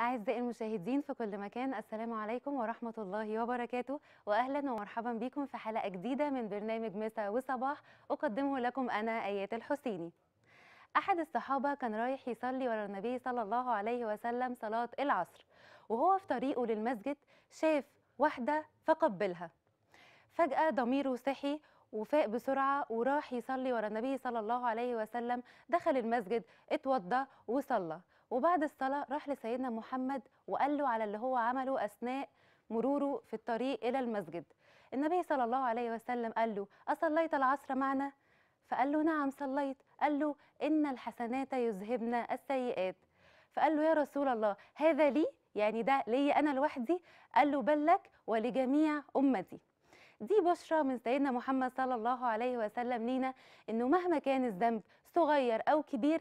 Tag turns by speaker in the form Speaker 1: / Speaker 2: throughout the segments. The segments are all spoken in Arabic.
Speaker 1: أعزائي المشاهدين في كل مكان السلام عليكم ورحمة الله وبركاته وأهلا ومرحبا بكم في حلقة جديدة من برنامج مساء وصباح أقدمه لكم أنا آيات الحسيني. أحد الصحابة كان رايح يصلي ورا النبي صلى الله عليه وسلم صلاة العصر وهو في طريقه للمسجد شاف واحدة فقبلها. فجأة ضميره صحي وفاق بسرعة وراح يصلي ورا النبي صلى الله عليه وسلم دخل المسجد اتوضى وصلى. وبعد الصلاة راح لسيدنا محمد وقال له على اللي هو عمله أثناء مروره في الطريق إلى المسجد. النبي صلى الله عليه وسلم قال له أصليت العصر معنا؟ فقال له نعم صليت. قال له إن الحسنات يذهبن السيئات. فقال له يا رسول الله هذا لي؟ يعني ده لي أنا لوحدي؟ قال له بل لك ولجميع أمتي. دي بشرى من سيدنا محمد صلى الله عليه وسلم لينا إنه مهما كان الذنب صغير أو كبير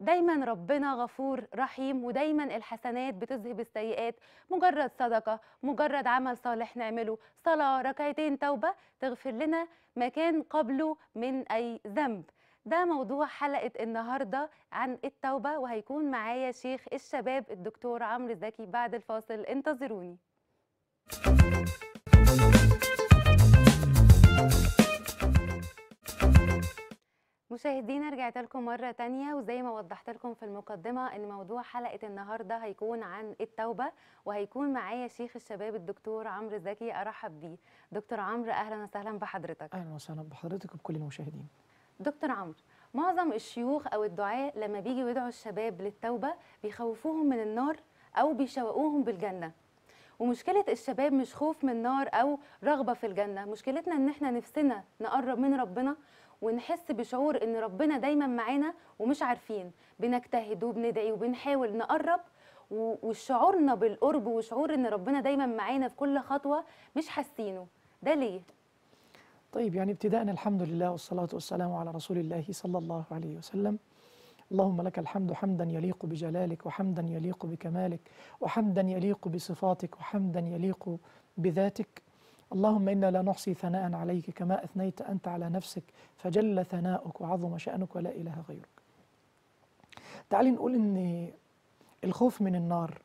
Speaker 1: دايما ربنا غفور رحيم ودايما الحسنات بتذهب السيئات. مجرد صدقة مجرد عمل صالح نعمله. صلاة ركعتين توبة تغفر لنا ما كان قبله من أي ذنب. ده موضوع حلقة النهاردة عن التوبة وهيكون معايا شيخ الشباب الدكتور عمرو زكي. بعد الفاصل انتظروني. مشاهدينا رجعت لكم مرة تانية وزي ما وضحت لكم في المقدمة إن موضوع حلقة النهاردة هيكون عن التوبة وهيكون معايا شيخ الشباب الدكتور عمرو زكي أرحب بيه. دكتور عمرو أهلا وسهلا بحضرتك.
Speaker 2: أهلا وسهلا بحضرتك وبكل المشاهدين.
Speaker 1: دكتور عمرو معظم الشيوخ أو الدعاة لما بيجوا يدعوا الشباب للتوبة بيخوفوهم من النار أو بيشوقوهم بالجنة. ومشكلة الشباب مش خوف من النار أو رغبة في الجنة. مشكلتنا إن إحنا نفسنا نقرب من ربنا ونحس بشعور إن ربنا دايما معانا ومش عارفين. بنجتهد وبندعي وبنحاول نقرب وشعورنا بالقرب وشعور إن ربنا دايما معانا في كل خطوة مش حاسينه. ده ليه؟
Speaker 2: طيب يعني ابتداء الحمد لله والصلاة والسلام على رسول الله صلى الله عليه وسلم. اللهم لك الحمد حمدا يليق بجلالك وحمدا يليق بكمالك وحمدا يليق بصفاتك وحمدا يليق بذاتك. اللهم إنا لا نحصي ثناء عليك كما أثنيت أنت على نفسك فجل ثناؤك وعظم شأنك ولا إله غيرك. تعالي نقول إن الخوف من النار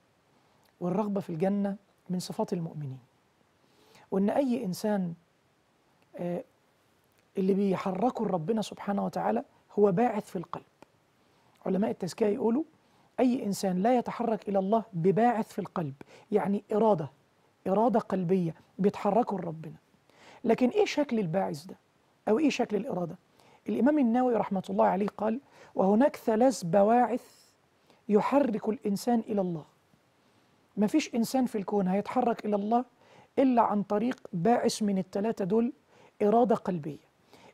Speaker 2: والرغبة في الجنة من صفات المؤمنين. وإن أي إنسان آه، اللي بيحركوا ربنا سبحانه وتعالى هو باعث في القلب. علماء التزكية يقولوا أي إنسان لا يتحرك إلى الله بباعث في القلب يعني إرادة. إرادة قلبية بيتحركوا لربنا. لكن إيه شكل الباعث ده؟ أو إيه شكل الإرادة؟ الإمام النووي رحمة الله عليه قال وهناك ثلاث بواعث يحرك الإنسان إلى الله. ما فيش إنسان في الكون هيتحرك إلى الله إلا عن طريق باعث من الثلاثة دول إرادة قلبية.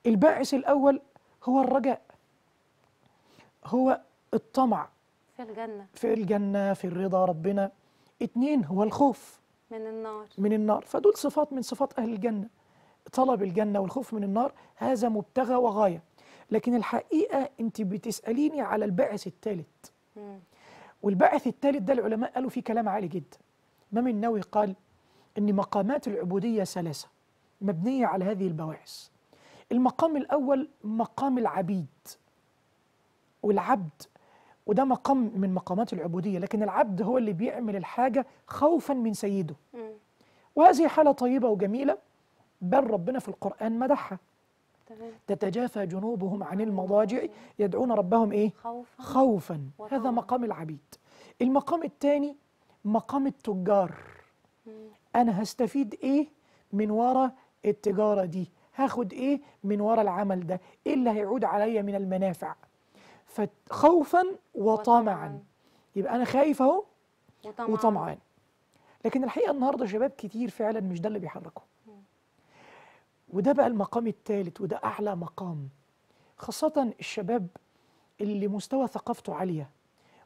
Speaker 2: الباعث الأول هو الرجاء. هو الطمع
Speaker 1: في الجنة.
Speaker 2: في الجنة في الرضا ربنا. اتنين هو الخوف.
Speaker 1: من النار.
Speaker 2: من النار. فدول صفات من صفات أهل الجنة. طلب الجنة والخوف من النار هذا مبتغى وغاية. لكن الحقيقة أنت بتسأليني على الباعث الثالث.
Speaker 1: مم.
Speaker 2: والباعث الثالث ده العلماء قالوا فيه كلام عالي جدا. الإمام النووي قال إن مقامات العبودية ثلاثة مبنية على هذه البواعث. المقام الأول مقام العبيد. والعبد وده مقام من مقامات العبودية لكن العبد هو اللي بيعمل الحاجة خوفا من سيده. وهذه حالة طيبة وجميلة بل ربنا في القرآن مدحها. تتجافى جنوبهم عن المضاجع يدعون ربهم إيه؟
Speaker 1: خوفا.
Speaker 2: خوفا. هذا. مقام العبيد. المقام الثاني مقام التجار. أنا هستفيد إيه من وراء التجارة دي؟ هاخد إيه من وراء العمل ده؟ إيه اللي هيعود عليا من المنافع؟ فخوفا وطمعا. يبقى أنا خايف
Speaker 1: وطمعا.
Speaker 2: وطمعان. لكن الحقيقة النهارده شباب كتير فعلا مش ده اللي بيحركهم وده بقى المقام الثالث وده أعلى مقام. خاصة الشباب اللي مستوى ثقافته عالية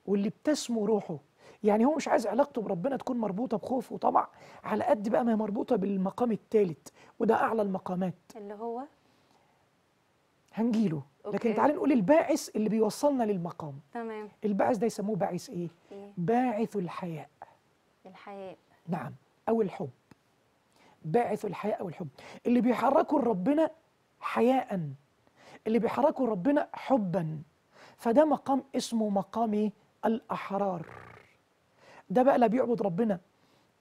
Speaker 2: واللي بتسمو روحه. يعني هو مش عايز علاقته بربنا تكون مربوطة بخوف وطمع على قد بقى ما هي مربوطة بالمقام الثالث وده أعلى المقامات.
Speaker 1: اللي هو؟
Speaker 2: هنجيله.
Speaker 1: أوكي.
Speaker 2: لكن تعالى نقول الباعث اللي بيوصلنا للمقام.
Speaker 1: تمام.
Speaker 2: الباعث ده يسموه باعث إيه؟
Speaker 1: إيه؟
Speaker 2: باعث الحياء.
Speaker 1: الحياء.
Speaker 2: نعم. أو الحب. باعث الحياء أو الحب. اللي بيحركوا ربنا حياء. اللي بيحركوا ربنا حبا. فده مقام اسمه مقام إيه؟ الأحرار. ده بقى لا بيعبد ربنا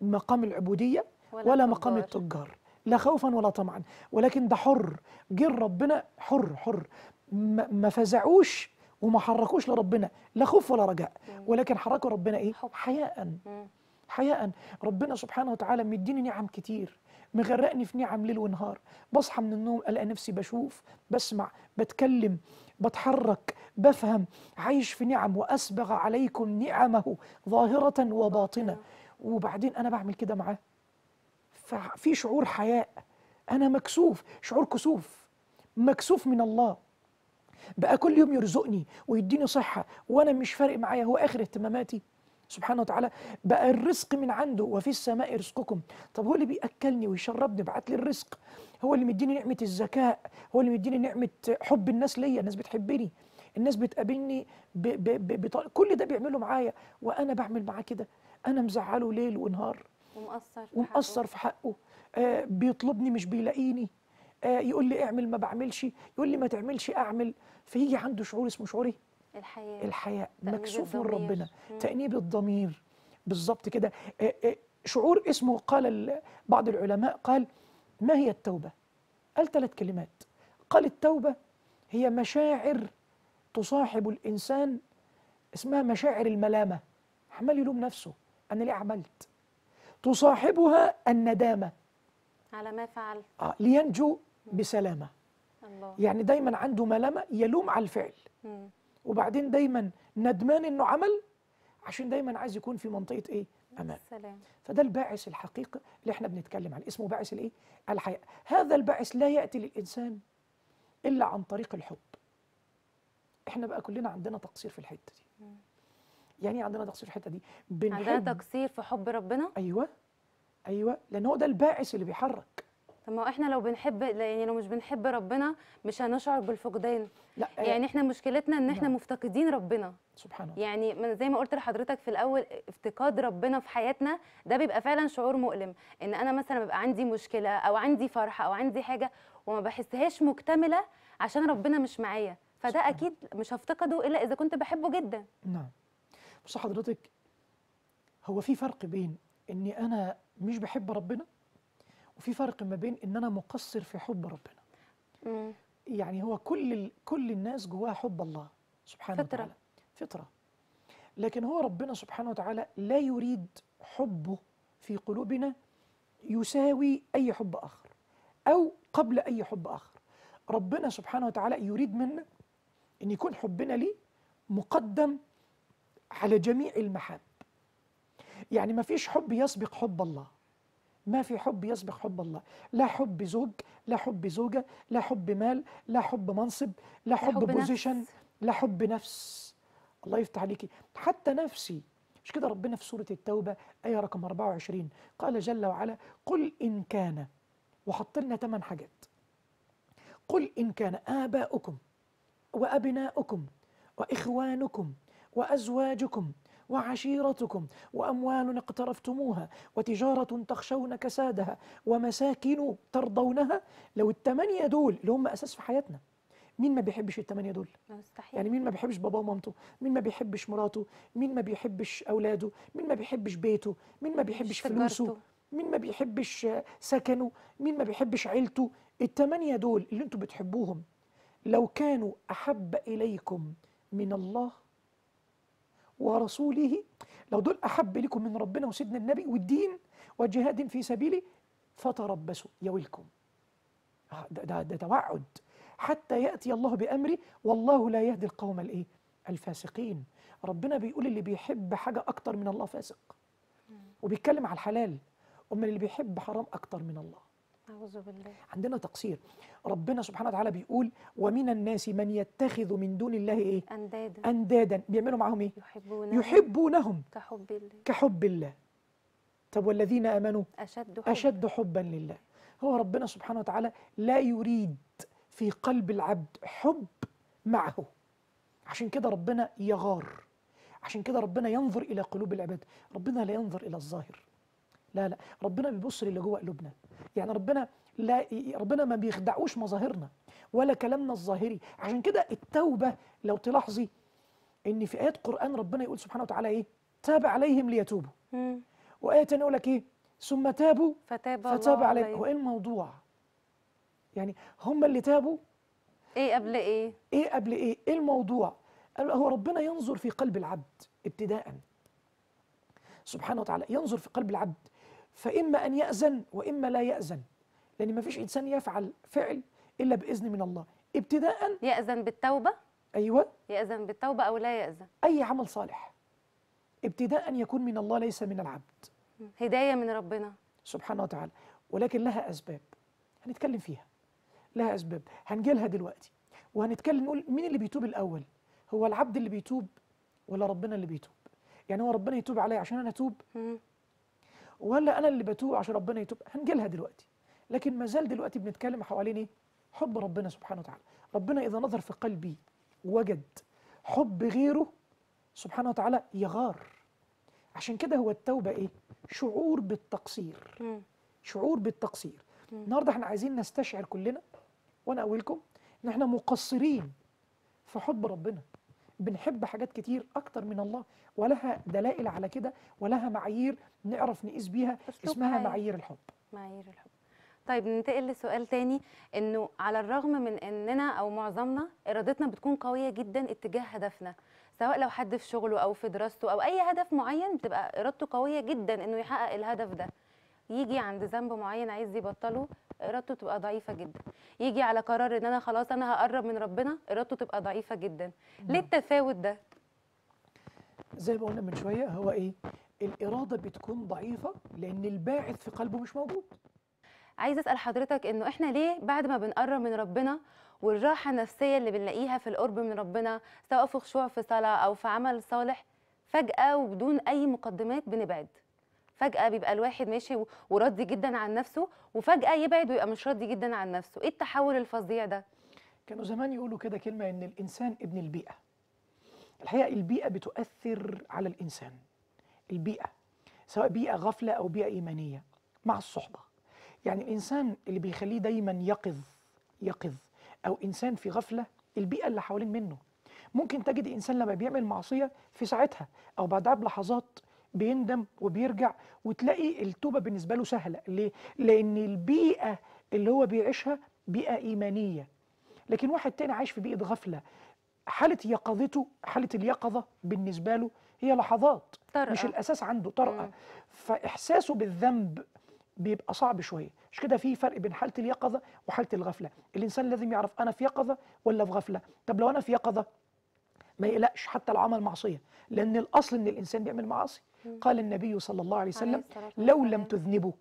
Speaker 2: مقام العبودية ولا مقام
Speaker 1: التجار.
Speaker 2: لا خوفا ولا طمعا. ولكن ده حر. جه ربنا حر حر. ما فزعوش وما حركوش لربنا. لا خوف ولا رجاء. ولكن حركوا ربنا
Speaker 1: إيه.
Speaker 2: حياء. حياء. ربنا سبحانه وتعالى مديني نعم كتير. مغرقني في نعم ليل ونهار. بصحى من النوم ألاقي نفسي بشوف بسمع بتكلم بتحرك بفهم. عايش في نعم وأسبغ عليكم نعمه ظاهرة وباطنة. وبعدين أنا بعمل كده معاه. ففي شعور حياء. أنا مكسوف شعور كسوف. مكسوف من الله. بقى كل يوم يرزقني ويديني صحة وأنا مش فارق معايا. هو آخر اهتماماتي. سبحانه وتعالى. بقى الرزق من عنده. وفي السماء رزقكم. طب هو اللي بيأكلني ويشربني بعت لي الرزق. هو اللي مديني نعمة الذكاء. هو اللي مديني نعمة حب الناس ليا. الناس بتحبني. الناس بتقابلني ب. كل ده بيعمله معايا. وأنا بعمل معاه كده. أنا مزعله ليل ونهار.
Speaker 1: ومقصر في
Speaker 2: ومقصر في حقه. آه بيطلبني مش بيلاقيني. آه يقول لي اعمل ما بعملش. يقول لي ما تعملش اعمل. فيجي عنده شعور اسمه شعور
Speaker 1: إيه
Speaker 2: الحياء.
Speaker 1: تأنيب
Speaker 2: مكسوف من. ربنا.
Speaker 1: مم.
Speaker 2: تأنيب الضمير. بالظبط كده. آه آه شعور اسمه قال ال- بعض العلماء قال ما هي التوبة؟ قال ثلاث كلمات. قال التوبة هي مشاعر تصاحب الإنسان اسمها مشاعر الملامة. عمال يلوم نفسه. أنا ليه عملت؟ تصاحبها الندامة.
Speaker 1: على ما فعل.
Speaker 2: آه لينجو بسلامة.
Speaker 1: الله.
Speaker 2: يعني دايما عنده ملامة يلوم على الفعل.
Speaker 1: مم.
Speaker 2: وبعدين دايما ندمان إنه عمل عشان دايما عايز يكون في منطقة إيه؟ أمان.
Speaker 1: سلام.
Speaker 2: فده الباعث الحقيقي اللي إحنا بنتكلم عنه اسمه باعث الإيه؟ الحياة. هذا الباعث لا يأتي للإنسان إلا عن طريق الحب. إحنا بقى كلنا عندنا تقصير في الحتة دي. يعني عندنا تقصير في الحتة دي.
Speaker 1: عندنا
Speaker 2: بنحب
Speaker 1: تقصير في حب ربنا؟
Speaker 2: أيوه أيوه لأن هو ده الباعث اللي بيحرك.
Speaker 1: طب ما إحنا لو بنحب لا، يعني لو مش بنحب ربنا مش هنشعر بالفقدان.
Speaker 2: لا آه،
Speaker 1: يعني إحنا مشكلتنا إن إحنا
Speaker 2: نعم.
Speaker 1: مفتقدين ربنا.
Speaker 2: سبحان الله.
Speaker 1: يعني من- زي ما قلت لحضرتك في الأول افتقاد ربنا في حياتنا ده بيبقى فعلا شعور مؤلم. إن أنا مثلا بيبقى عندي مشكلة أو عندي فرحة أو عندي حاجة وما بحسهاش مكتملة عشان ربنا مش معايا. فده أكيد مش هفتقده إلا إذا كنت بحبه جدا.
Speaker 2: نعم. بص حضرتك هو في فرق بين إني أنا مش بحب ربنا وفي فرق ما بين إن أنا مقصر في حب ربنا
Speaker 1: مم.
Speaker 2: يعني هو كل ال- كل الناس جواها حب الله سبحانه
Speaker 1: فطرة.
Speaker 2: وتعالى فطرة لكن هو ربنا سبحانه وتعالى لا يريد حبه في قلوبنا يساوي أي حب آخر أو قبل أي حب آخر ربنا سبحانه وتعالى يريد منا أن يكون حبنا ليه مقدم على جميع المحاب. يعني ما فيش حب يسبق حب الله. ما في حب يسبق حب الله. لا حب زوج لا حب زوجة لا حب مال لا حب منصب لا حب. بوزيشن لا حب نفس. الله يفتح عليكي حتى نفسي. مش كده ربنا في سورة التوبة آية رقم 24 قال جل وعلا قل إن كان. وحط لنا ثمان حاجات. قل إن كان آباؤكم وأبناؤكم وإخوانكم وأزواجكم وعشيرتكم وأموال اقترفتموها وتجارة تخشون كسادها ومساكن ترضونها. لو الثمانية دول اللي هم أساس في حياتنا مين ما بيحبش الثمانية دول؟
Speaker 1: مستحيل.
Speaker 2: يعني مين ما بيحبش باباه ومامته؟ مين ما بيحبش مراته؟ مين ما بيحبش أولاده؟ مين ما بيحبش بيته؟ مين ما بيحبش فلوسه. مين ما بيحبش سكنه؟ مين ما بيحبش عيلته؟ الثمانية دول اللي أنتوا بتحبوهم لو كانوا أحب إليكم من الله ورسوله. لو دول أحب لكم من ربنا وسيدنا النبي والدين وجهاد في سبيله فتربصوا يويلكم. آه، ده, ده, ده توعد. حتى يأتي الله بأمره والله لا يهدي القوم الإيه؟ الفاسقين. ربنا بيقول اللي بيحب حاجة أكتر من الله فاسق. وبيتكلم على الحلال. أما اللي بيحب حرام أكتر من الله.
Speaker 1: اعوذ بالله.
Speaker 2: عندنا تقصير. ربنا سبحانه وتعالى بيقول ومن الناس من يتخذ من دون الله إيه؟
Speaker 1: أندادا.
Speaker 2: أندادا. بيعملوا معاهم إيه؟
Speaker 1: يحبون
Speaker 2: يحبونهم.
Speaker 1: كحب الله.
Speaker 2: كحب الله. طب والذين آمنوا؟
Speaker 1: أشد حب
Speaker 2: أشد حبا لله. هو ربنا سبحانه وتعالى لا يريد في قلب العبد حب معه. عشان كده ربنا يغار. عشان كده ربنا ينظر إلى قلوب العباد. ربنا لا ينظر إلى الظاهر. لا لا. ربنا بيبص للي جوه قلوبنا يعني ربنا لا ربنا ما بيخدعوش مظاهرنا ولا كلامنا الظاهري. عشان كده التوبة لو تلاحظي إن في آيات قرآن ربنا يقول سبحانه وتعالى إيه؟ تاب عليهم ليتوبوا. وآية تانية يقول لك إيه؟ ثم تابوا
Speaker 1: فتاب
Speaker 2: فتاب
Speaker 1: الله
Speaker 2: عليهم.
Speaker 1: عليهم.
Speaker 2: هو إيه الموضوع؟ يعني هم اللي تابوا؟
Speaker 1: إيه قبل إيه؟
Speaker 2: إيه قبل إيه؟ إيه الموضوع؟ قال هو ربنا ينظر في قلب العبد ابتداء. سبحانه وتعالى ينظر في قلب العبد. فإما أن يأذن وإما لا يأذن لأن ما فيش إنسان يفعل فعل إلا بإذن من الله. ابتداء
Speaker 1: يأذن بالتوبة؟
Speaker 2: أيوه.
Speaker 1: يأذن بالتوبة أو لا يأذن؟
Speaker 2: أي عمل صالح. ابتداء يكون من الله ليس من العبد.
Speaker 1: هداية من ربنا.
Speaker 2: سبحانه وتعالى. ولكن لها أسباب. هنتكلم فيها. لها أسباب. هنجيلها دلوقتي. وهنتكلم نقول مين اللي بيتوب الأول؟ هو العبد اللي بيتوب ولا ربنا اللي بيتوب؟ يعني هو ربنا يتوب عليا عشان أنا أتوب؟
Speaker 1: مم.
Speaker 2: ولا أنا اللي بتوب عشان ربنا يتوب؟ هنجيلها دلوقتي. لكن ما زال دلوقتي بنتكلم حوالين إيه؟ حب ربنا سبحانه وتعالى. ربنا إذا نظر في قلبي وجد حب غيره سبحانه وتعالى يغار. عشان كده هو التوبة إيه؟ شعور بالتقصير. شعور بالتقصير. النهارده إحنا عايزين نستشعر كلنا وأنا أقولكم إن إحنا مقصرين في حب ربنا. بنحب حاجات كتير أكتر من الله ولها دلائل على كده ولها معايير نعرف نقيس بيها اسمها
Speaker 1: حياة.
Speaker 2: معايير الحب.
Speaker 1: معايير الحب. طيب ننتقل لسؤال تاني إنه على الرغم من إننا أو معظمنا إرادتنا بتكون قوية جدا اتجاه هدفنا سواء لو حد في شغله أو في دراسته أو أي هدف معين بتبقى إرادته قوية جدا إنه يحقق الهدف ده. يجي عند ذنب معين عايز يبطله إرادته تبقى ضعيفة جدا. يجي على قرار إن أنا خلاص أنا هقرب من ربنا إرادته تبقى ضعيفة جدا. ليه التفاوت ده؟
Speaker 2: زي ما قلنا من شوية هو إيه؟ الإرادة بتكون ضعيفة لأن الباعث في قلبه مش موجود.
Speaker 1: عايزه أسأل حضرتك إنه إحنا ليه بعد ما بنقرب من ربنا والراحة النفسية اللي بنلاقيها في القرب من ربنا سواء في خشوع في صلاة أو في عمل صالح فجأة وبدون أي مقدمات بنبعد؟ فجأة بيبقى الواحد ماشي وراضي جدا عن نفسه وفجأة يبعد ويبقى مش راضي جدا عن نفسه. إيه التحول الفظيع ده؟
Speaker 2: كانوا زمان يقولوا كده كلمة إن الإنسان ابن البيئة. الحقيقة البيئة بتؤثر على الإنسان. البيئة سواء بيئة غفلة أو بيئة إيمانية مع الصحبة. يعني الإنسان اللي بيخليه دايما يقظ يقظ أو إنسان في غفلة البيئة اللي حوالين منه. ممكن تجد إنسان لما بيعمل معصية في ساعتها أو بعدها بلحظات بيندم وبيرجع وتلاقي التوبة بالنسبة له سهلة. ليه؟ لأن البيئة اللي هو بيعيشها بيئة إيمانية. لكن واحد تاني عايش في بيئة غفلة. حالة يقظته حالة اليقظة بالنسبة له هي لحظات
Speaker 1: طرقة.
Speaker 2: مش الأساس عنده طرقه. فإحساسه بالذنب بيبقى صعب شوية. مش كده في فرق بين حالة اليقظة وحالة الغفلة. الإنسان لازم يعرف أنا في يقظة ولا في غفلة. طب لو أنا في يقظة ما يقلقش حتى لو عمل معصية. لأن الأصل إن الإنسان بيعمل معاصي. قال النبي صلى الله عليه وسلم لو. لم تذنبوا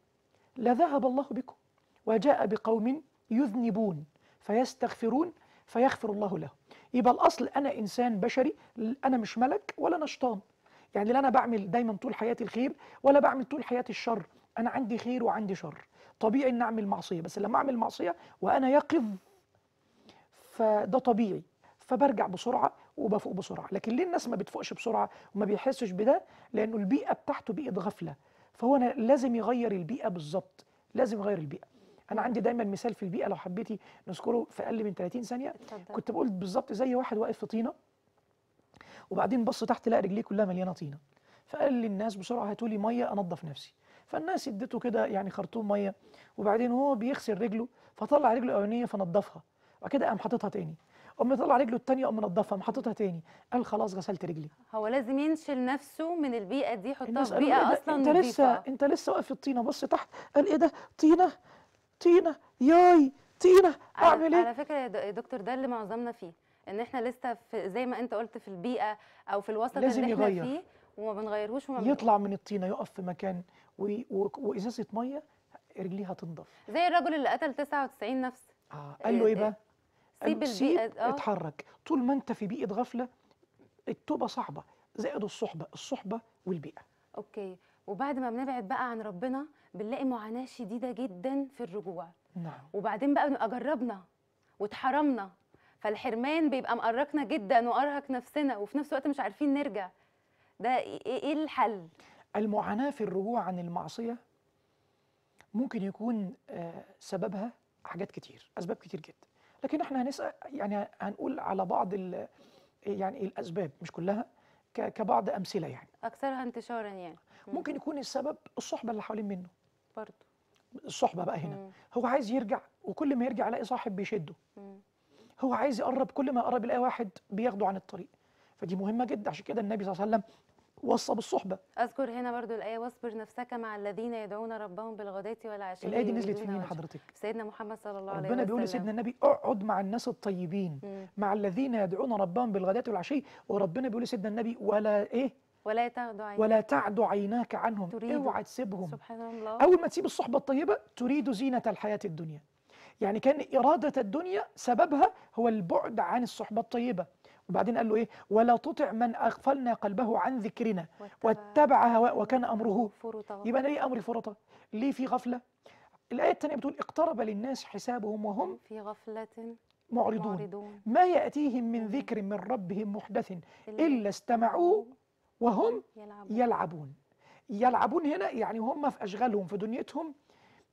Speaker 2: لذهب الله بكم وجاء بقوم يذنبون فيستغفرون فيغفر الله لهم. يبقى الأصل أنا إنسان بشري أنا مش ملك ولا أنا شيطان. يعني لا أنا بعمل دايما طول حياتي الخير ولا بعمل طول حياتي الشر. أنا عندي خير وعندي شر. طبيعي ان أعمل معصية بس لما أعمل معصية وأنا يقظ فده طبيعي. فبرجع بسرعة وبفوق بسرعة. لكن ليه الناس ما بتفوقش بسرعة وما بيحسش بده؟ لأنه البيئة بتاعته بيئه غفله فهو أنا لازم يغير البيئة بالظبط. لازم يغير البيئة. أنا عندي دايما مثال في البيئة لو حبيتي نذكره في أقل من 30
Speaker 1: ثانية.
Speaker 2: كنت بقول بالظبط زي واحد واقف في طينة وبعدين بص تحت لقى رجليه كلها مليانة طينة. فقال للناس بسرعة هاتوا لي مية انضف نفسي. فالناس اديته كده يعني خرطوم مية. وبعدين هو بيغسل رجله فطلع رجله الأولانية فنضفها وبعد كده قام حاططها تاني. قام مطلع رجله التانية قام منضفها قام حاططها تاني. قال خلاص غسلت رجلي.
Speaker 1: هو لازم ينشل نفسه من البيئة دي يحطها في بيئة
Speaker 2: إيه؟
Speaker 1: أصلا
Speaker 2: أنت لسه
Speaker 1: نظيفة.
Speaker 2: أنت لسه واقف في الطينة. بص تحت. قال إيه ده؟ طينة طينة. ياي طينة.
Speaker 1: أعمل
Speaker 2: إيه؟
Speaker 1: على فكرة يا دكتور ده اللي معظمنا فيه. إن إحنا لسه في زي ما أنت قلت في البيئة أو في الوسط
Speaker 2: لازم
Speaker 1: اللي إحنا
Speaker 2: يغير.
Speaker 1: فيه وما بنغيرهوش وما
Speaker 2: يطلع من الطينة يقف في مكان وإزازة مية رجليها تنضف.
Speaker 1: زي الرجل اللي قتل 99 نفس.
Speaker 2: آه. قال له إيه
Speaker 1: إيه-
Speaker 2: بقى؟ قال
Speaker 1: سيب البيئه
Speaker 2: اتحرك. طول ما أنت في بيئة غفلة التوبة صعبة. زائد الصحبة الصحبة والبيئة.
Speaker 1: أوكي. وبعد ما بنبعد بقى عن ربنا بنلاقي معاناة شديدة جدا في الرجوع.
Speaker 2: نعم.
Speaker 1: وبعدين بقى بنبقى جربنا واتحرمنا. فالحرمان بيبقى مقرقنا جدا وأرهق نفسنا وفي نفس الوقت مش عارفين نرجع. ده إيه إيه الحل؟
Speaker 2: المعاناة في الرجوع عن المعصية ممكن يكون آه، سببها حاجات كتير أسباب كتير جدا. لكن إحنا هنسال يعني هنقول على بعض ال- يعني الأسباب مش كلها كبعض أمثلة يعني.
Speaker 1: اكثرها انتشارا يعني. مم.
Speaker 2: ممكن يكون السبب الصحبة اللي حوالين منه.
Speaker 1: برضه
Speaker 2: الصحبة بقى هنا.
Speaker 1: مم.
Speaker 2: هو عايز يرجع وكل ما يرجع يلاقي صاحب بيشده.
Speaker 1: مم.
Speaker 2: هو عايز يقرب كل ما يقرب يلاقي واحد بياخده عن الطريق. فدي مهمة جدا. عشان كده النبي صلى الله عليه وسلم وصى بالصحبة.
Speaker 1: أذكر هنا برضو الآية واصبر نفسك مع الذين يدعون ربهم بالغداة والعشي.
Speaker 2: الآية دي نزلت في مين. حضرتك.
Speaker 1: سيدنا محمد صلى الله عليه وسلم
Speaker 2: ربنا بيقول لسيدنا النبي اقعد مع الناس الطيبين
Speaker 1: مم.
Speaker 2: مع الذين يدعون ربهم بالغداة والعشي. وربنا بيقول لسيدنا النبي ولا إيه؟
Speaker 1: ولا تاخدوا عينك
Speaker 2: ولا تعد عيناك عنهم.
Speaker 1: تريد.
Speaker 2: اوعى تسيبهم.
Speaker 1: سبحان الله.
Speaker 2: أول ما تسيب الصحبة الطيبة تريد زينة الحياة الدنيا. يعني كان إرادة الدنيا سببها هو البعد عن الصحبة الطيبة. وبعدين قال له إيه؟ ولا تطع من أغفلنا قلبه عن ذكرنا. واتبع هواه وكان أمره
Speaker 1: فرطا
Speaker 2: يبقى أنا ليه أمري فرطه ليه في غفلة؟ الآية الثانية بتقول اقترب للناس حسابهم وهم
Speaker 1: في غفلة
Speaker 2: معرضون.
Speaker 1: معرضون.
Speaker 2: ما يأتيهم من. ذكر من ربهم محدث إلا استمعوه وهم
Speaker 1: يلعبون.
Speaker 2: يلعبون. يلعبون هنا يعني هم في أشغالهم في دنيتهم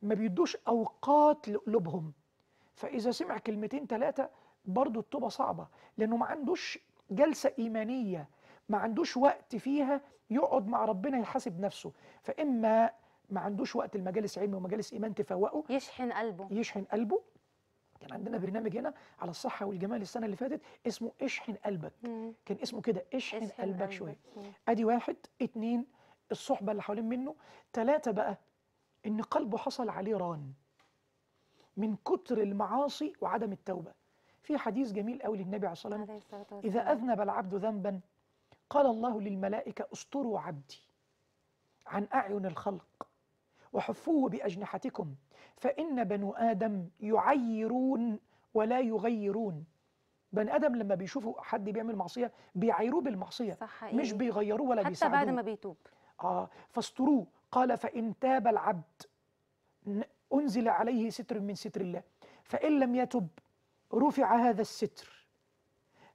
Speaker 2: ما بيدوش أوقات لقلوبهم. فإذا سمع كلمتين ثلاثة برضه التوبة صعبة لأنه ما عندوش جلسة إيمانية ما عندوش وقت فيها يقعد مع ربنا يحاسب نفسه. فإما ما عندوش وقت المجالس علم ومجالس إيمان تفوقه
Speaker 1: يشحن قلبه.
Speaker 2: يشحن قلبه. كان عندنا برنامج هنا على الصحة والجمال السنة اللي فاتت اسمه اشحن قلبك.
Speaker 1: مم.
Speaker 2: كان اسمه كده اشحن,
Speaker 1: اشحن
Speaker 2: قلبك. شوية.
Speaker 1: مم.
Speaker 2: أدي واحد اتنين الصحبة اللي حوالين منه. تلاتة بقى إن قلبه حصل عليه ران من كتر المعاصي وعدم التوبة. في حديث جميل قوي للنبي عليه الصلاة والسلام. إذا أذنب العبد ذنبا قال الله للملائكة استروا عبدي عن أعين الخلق وحفوه بأجنحتكم فإن بنو آدم يعيرون ولا يغيرون. بني آدم لما بيشوفوا حد بيعمل معصية بيعيروه بالمعصية
Speaker 1: صح حقيقي
Speaker 2: مش بيغيروه ولا
Speaker 1: حتى
Speaker 2: بيساعدوه.
Speaker 1: بعد ما بيتوب.
Speaker 2: آه فاستروه قال فإن تاب العبد أنزل عليه ستر من ستر الله فإن لم يتب رفع هذا الستر.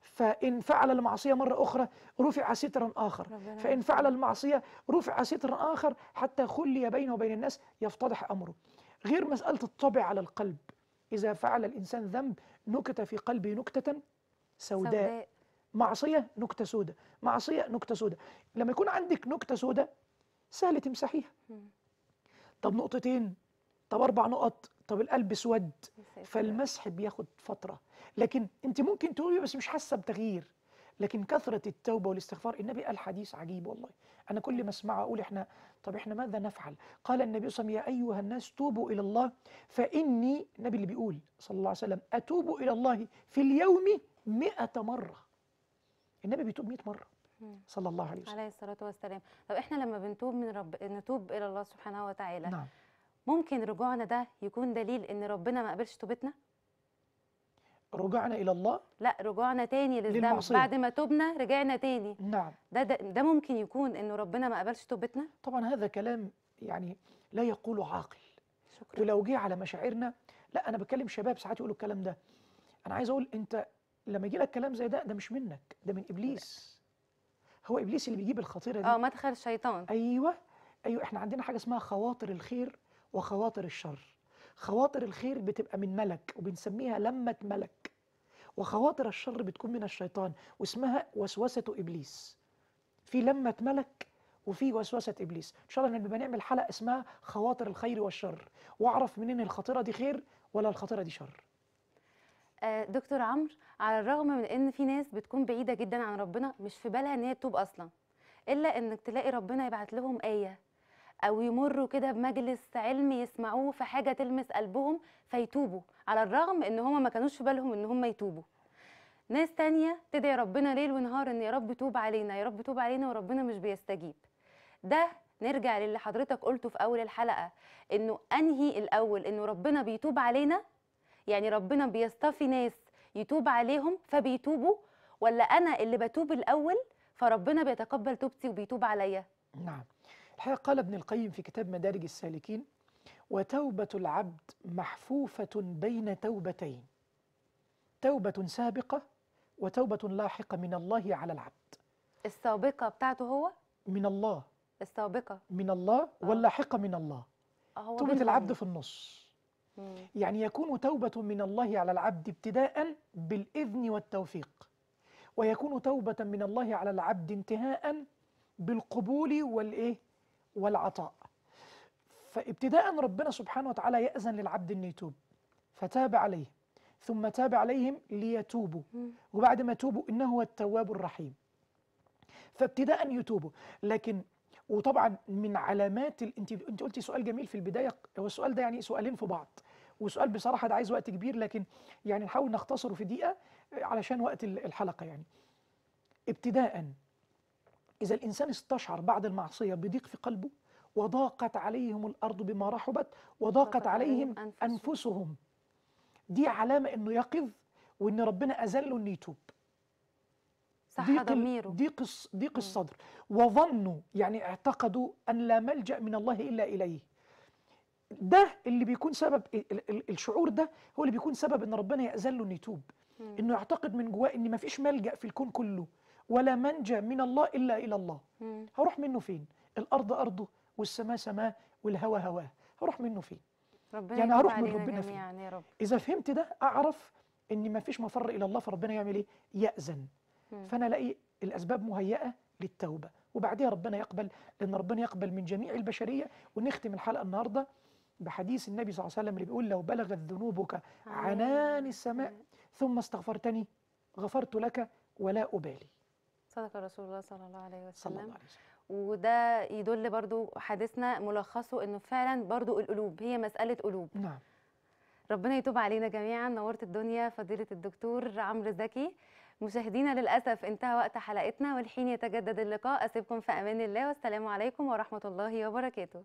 Speaker 2: فإن فعل المعصية مرة أخرى رفع سترا آخر. فإن فعل المعصية رفع سترا آخر حتى خلي بينه وبين الناس يفتضح أمره. غير مسألة الطبع على القلب. إذا فعل الإنسان ذنب نكت في قلبه نكتة سوداء,
Speaker 1: سوداء.
Speaker 2: معصية نكتة سوداء. معصية نكتة سوداء. لما يكون عندك نكتة سوداء سهل تمسحيها. طب نقطتين. طب أربع نقط. طب القلب اسود. فالمسح بياخد فترة. لكن أنت ممكن تقولي بس مش حاسة بتغيير. لكن كثرة التوبة والاستغفار النبي قال حديث عجيب والله. أنا كل ما أسمعه أقول إحنا طب إحنا ماذا نفعل؟ قال النبي صلى الله عليه وسلم يا أيها الناس توبوا إلى الله. فإني النبي اللي بيقول صلى الله عليه وسلم أتوب إلى الله في اليوم مئة مرة. النبي بيتوب مئة مرة.
Speaker 1: مم.
Speaker 2: صلى الله عليه وسلم.
Speaker 1: عليه الصلاة والسلام. طب إحنا لما بنتوب من رب نتوب إلى الله سبحانه وتعالى
Speaker 2: نعم.
Speaker 1: ممكن رجوعنا ده يكون دليل إن ربنا ما قبلش توبتنا؟
Speaker 2: رجعنا إلى الله؟
Speaker 1: لا رجوعنا تاني للذنب. بعد ما تبنا رجعنا تاني.
Speaker 2: نعم.
Speaker 1: ده, ده ده ممكن يكون انه ربنا ما قبلش توبتنا؟
Speaker 2: طبعا هذا كلام يعني لا يقوله عاقل.
Speaker 1: شكرا.
Speaker 2: ولو جه على مشاعرنا لا أنا بكلم شباب ساعات يقولوا الكلام ده. أنا عايز أقول أنت لما يجي لك كلام زي ده ده مش منك ده من إبليس. هو إبليس اللي بيجيب الخطيرة دي.
Speaker 1: آه مدخل الشيطان
Speaker 2: أيوه. أيوه إحنا عندنا حاجة اسمها خواطر الخير. وخواطر الشر. خواطر الخير بتبقى من ملك وبنسميها لمة ملك. وخواطر الشر بتكون من الشيطان واسمها وسوسة إبليس. في لمة ملك وفي وسوسة إبليس. إن شاء الله نبقى نعمل حلقة اسمها خواطر الخير والشر. وأعرف منين الخطيرة دي خير ولا الخطيرة دي شر.
Speaker 1: آه دكتور عمرو على الرغم من إن في ناس بتكون بعيدة جدا عن ربنا مش في بالها إن هي تتوب أصلا. إلا إنك تلاقي ربنا يبعت لهم آية أو يمروا كده بمجلس علم يسمعوه في حاجة تلمس قلبهم فيتوبوا على الرغم إن هم ما كانوش في بالهم إن هم يتوبوا. ناس تانية تدعي ربنا ليل ونهار إن يا رب توب علينا يا رب توب علينا وربنا مش بيستجيب. ده نرجع للي حضرتك قلته في أول الحلقة إنه أنهي الأول؟ إنه ربنا بيتوب علينا؟ يعني ربنا بيصطفي ناس يتوب عليهم فبيتوبوا؟ ولا أنا اللي بتوب الأول فربنا بيتقبل توبتي وبيتوب عليا؟
Speaker 2: نعم. الحقيقة قال ابن القيم في كتاب مدارج السالكين وتوبة العبد محفوفة بين توبتين توبة سابقة وتوبة لاحقة من الله على العبد.
Speaker 1: السابقة بتاعته هو؟
Speaker 2: من الله.
Speaker 1: السابقة.
Speaker 2: من الله واللاحقة من الله.
Speaker 1: هو
Speaker 2: توبة. العبد في النص.
Speaker 1: مم.
Speaker 2: يعني يكون توبة من الله على العبد ابتداء بالإذن والتوفيق ويكون توبة من الله على العبد انتهاء بالقبول والإيه؟ والعطاء. فابتداء ربنا سبحانه وتعالى يأذن للعبد أن يتوب فتاب عليه ثم تاب عليهم ليتوبوا. وبعد ما توبوا إنه هو التواب الرحيم. فابتداء يتوبوا. لكن وطبعا من علامات ال... انت أنت قلتي سؤال جميل في البداية. هو السؤال ده يعني سؤالين في بعض. وسؤال بصراحة ده عايز وقت كبير لكن يعني نحاول نختصره في دقيقة علشان وقت ال- الحلقة يعني. ابتداء إذا الإنسان استشعر بعد المعصية بضيق في قلبه وضاقت عليهم الأرض بما رحبت وضاقت
Speaker 1: ضاقت عليهم أنفسهم.
Speaker 2: دي علامة إنه يقظ وإن ربنا اذن له إنه يتوب.
Speaker 1: صح ضميره.
Speaker 2: ضيق ضيق الصدر. وظنوا يعني اعتقدوا أن لا ملجأ من الله إلا إليه. ده اللي بيكون سبب ال- ال- الشعور ده هو اللي بيكون سبب إن ربنا يأذن له إنه يتوب. إنه يعتقد من جواه إن مفيش ملجأ في الكون كله. ولا منجا من الله إلا إلى الله.
Speaker 1: مم.
Speaker 2: هروح منه فين؟ الأرض أرضه والسماء سماه والهوى هواه. هروح منه فين؟
Speaker 1: ربنا
Speaker 2: يعني هروح من ربنا فين؟
Speaker 1: يا رب.
Speaker 2: إذا فهمت ده أعرف إن مفيش مفر إلى الله فربنا يعمل إيه؟ يأذن.
Speaker 1: مم.
Speaker 2: فأنا ألاقي الأسباب مهيئة للتوبة. وبعدها ربنا يقبل لأن ربنا يقبل من جميع البشرية. ونختم الحلقة النهارده بحديث النبي صلى الله عليه وسلم اللي بيقول لو بلغت ذنوبك عنان السماء ثم استغفرتني غفرت لك ولا أبالي.
Speaker 1: صدق رسول الله صلى الله عليه
Speaker 2: صلى الله
Speaker 1: وسلم.
Speaker 2: عليه وسلم.
Speaker 1: وده يدل برضو حديثنا ملخصه إنه فعلا برضو القلوب هي مسألة قلوب.
Speaker 2: نعم.
Speaker 1: ربنا يتوب علينا جميعا. نورت الدنيا فضيلة الدكتور عمرو زكي. مشاهدينا للأسف انتهى وقت حلقتنا والحين يتجدد اللقاء. أسيبكم في أمان الله والسلام عليكم ورحمة الله وبركاته.